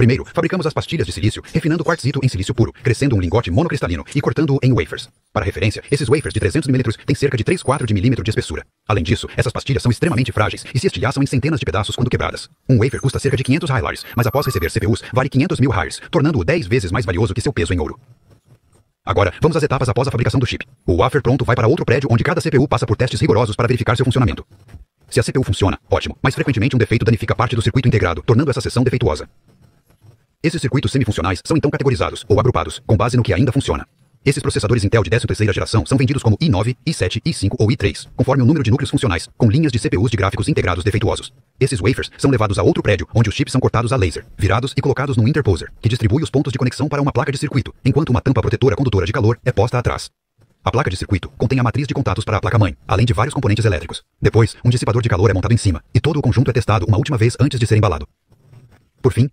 Primeiro, fabricamos as pastilhas de silício, refinando quartzito em silício puro, crescendo um lingote monocristalino e cortando-o em wafers. Para referência, esses wafers de 300 mm têm cerca de 3 4 de milímetro de espessura. Além disso, essas pastilhas são extremamente frágeis e se estilhaçam em centenas de pedaços quando quebradas. Um wafer custa cerca de 500 Hylars, mas após receber CPUs, vale 500 mil Hires, tornando-o 10 vezes mais valioso que seu peso em ouro. Agora, vamos às etapas após a fabricação do chip. O wafer pronto vai para outro prédio onde cada CPU passa por testes rigorosos para verificar seu funcionamento. Se a CPU funciona, ótimo, mas frequentemente um defeito danifica parte do circuito integrado, tornando essa seção defeituosa. Esses circuitos semifuncionais são então categorizados, ou agrupados, com base no que ainda funciona. Esses processadores Intel de 13ª geração são vendidos como i9, i7, i5 ou i3, conforme o número de núcleos funcionais, com linhas de CPUs de gráficos integrados defeituosos. Esses wafers são levados a outro prédio, onde os chips são cortados a laser, virados e colocados num interposer, que distribui os pontos de conexão para uma placa de circuito, enquanto uma tampa protetora condutora de calor é posta atrás. A placa de circuito contém a matriz de contatos para a placa-mãe, além de vários componentes elétricos. Depois, um dissipador de calor é montado em cima, e todo o conjunto é testado uma última vez antes de ser embalado. Por fim,